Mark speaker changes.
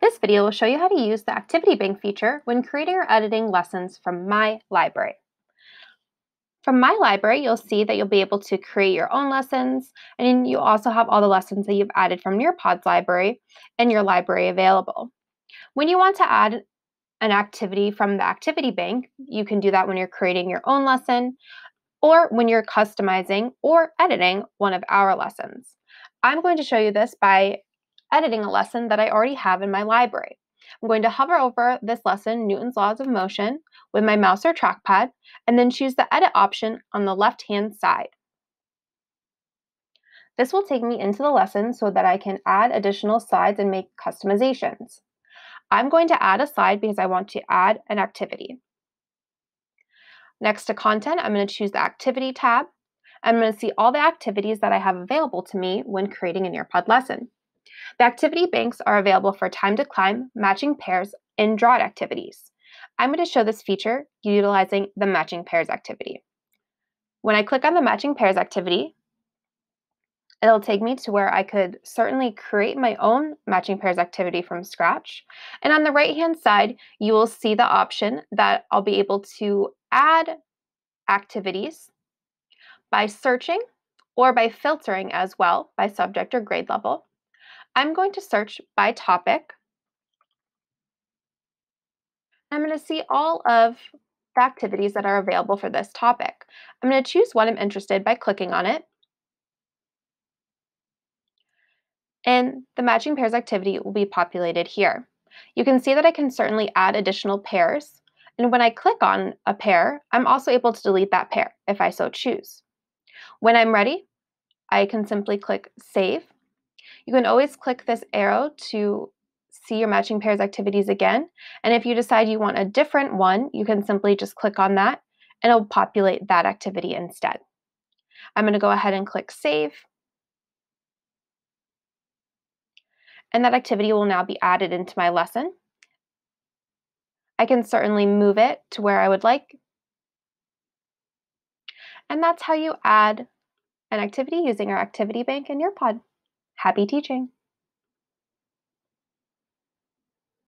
Speaker 1: This video will show you how to use the Activity Bank feature when creating or editing lessons from My Library. From My Library, you'll see that you'll be able to create your own lessons, and you also have all the lessons that you've added from Nearpod's library in your library available. When you want to add an activity from the Activity Bank, you can do that when you're creating your own lesson or when you're customizing or editing one of our lessons. I'm going to show you this by editing a lesson that I already have in my library. I'm going to hover over this lesson, Newton's Laws of Motion, with my mouse or trackpad, and then choose the Edit option on the left-hand side. This will take me into the lesson so that I can add additional slides and make customizations. I'm going to add a slide because I want to add an activity. Next to Content, I'm going to choose the Activity tab. I'm going to see all the activities that I have available to me when creating a Nearpod lesson. The activity banks are available for time to climb, matching pairs, and draw it activities. I'm going to show this feature utilizing the matching pairs activity. When I click on the matching pairs activity, it'll take me to where I could certainly create my own matching pairs activity from scratch. And on the right hand side, you will see the option that I'll be able to add activities by searching or by filtering as well by subject or grade level. I'm going to search by topic. I'm going to see all of the activities that are available for this topic. I'm going to choose one I'm interested by clicking on it. And the matching pairs activity will be populated here. You can see that I can certainly add additional pairs. And when I click on a pair, I'm also able to delete that pair if I so choose. When I'm ready, I can simply click Save you can always click this arrow to see your matching pairs activities again. And if you decide you want a different one, you can simply just click on that and it'll populate that activity instead. I'm going to go ahead and click Save. And that activity will now be added into my lesson. I can certainly move it to where I would like. And that's how you add an activity using our activity bank in Nearpod. Happy teaching!